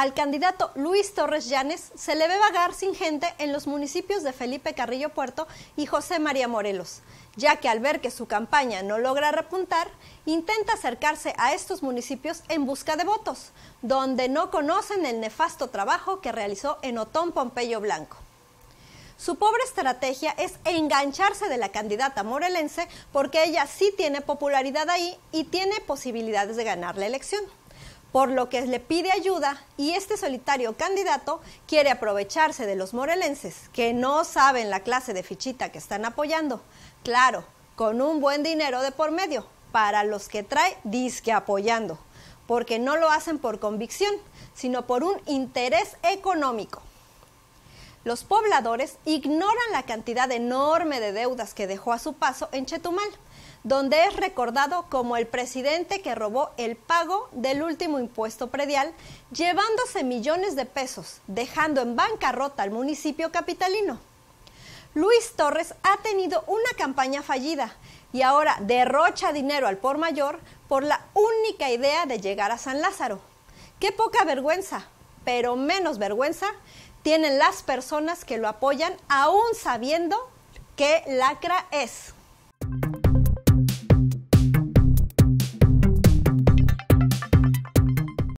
Al candidato Luis Torres Llanes se le ve vagar sin gente en los municipios de Felipe Carrillo Puerto y José María Morelos, ya que al ver que su campaña no logra repuntar, intenta acercarse a estos municipios en busca de votos, donde no conocen el nefasto trabajo que realizó en Otón Pompeyo Blanco. Su pobre estrategia es engancharse de la candidata morelense porque ella sí tiene popularidad ahí y tiene posibilidades de ganar la elección. Por lo que le pide ayuda y este solitario candidato quiere aprovecharse de los morelenses que no saben la clase de fichita que están apoyando, claro, con un buen dinero de por medio, para los que trae disque apoyando, porque no lo hacen por convicción, sino por un interés económico. Los pobladores ignoran la cantidad enorme de deudas que dejó a su paso en Chetumal, donde es recordado como el presidente que robó el pago del último impuesto predial, llevándose millones de pesos, dejando en bancarrota al municipio capitalino. Luis Torres ha tenido una campaña fallida y ahora derrocha dinero al por mayor por la única idea de llegar a San Lázaro. Qué poca vergüenza, pero menos vergüenza tienen las personas que lo apoyan aún sabiendo que lacra es.